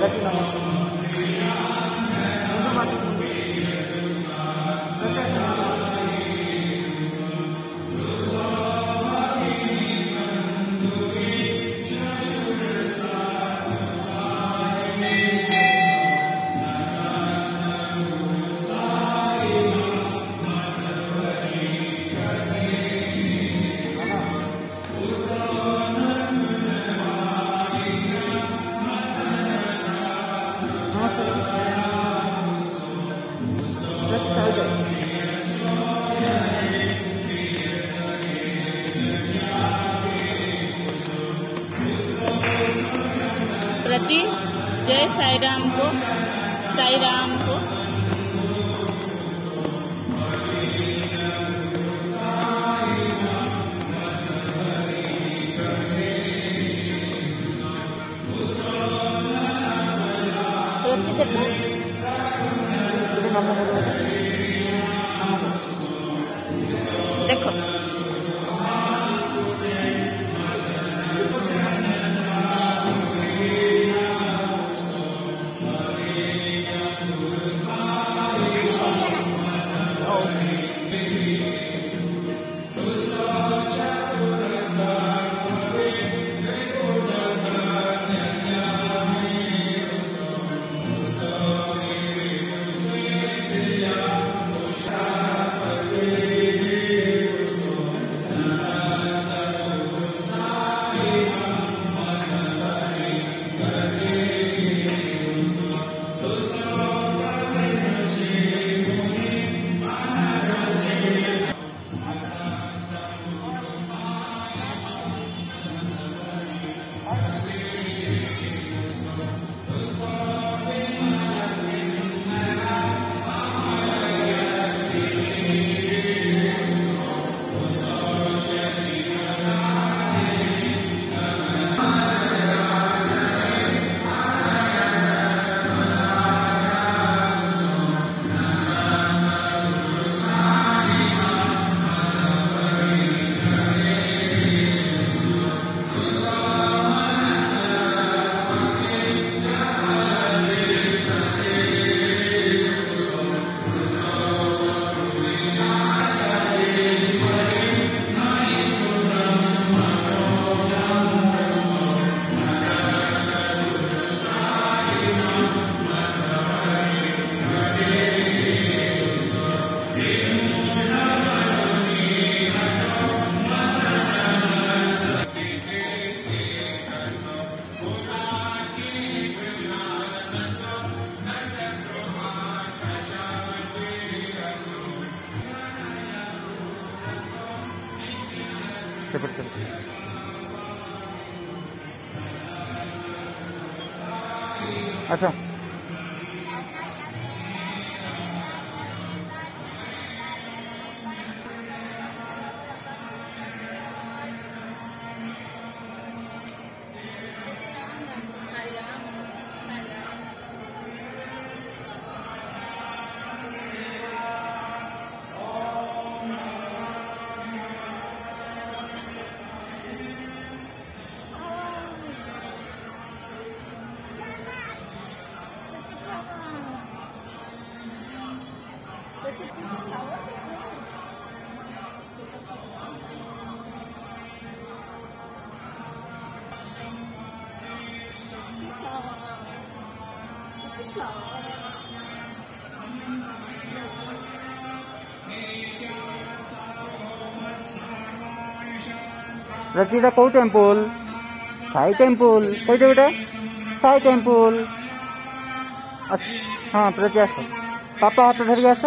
Let me know. प्रति जय साई राम को साई राम को प्रति देखो victory फिर चलते अच्छा रचिता कौ टेंपल साई टेंपल कही तो बेटा? साई टेंपल हाँ प्रजा पापा हाथ धरिक आस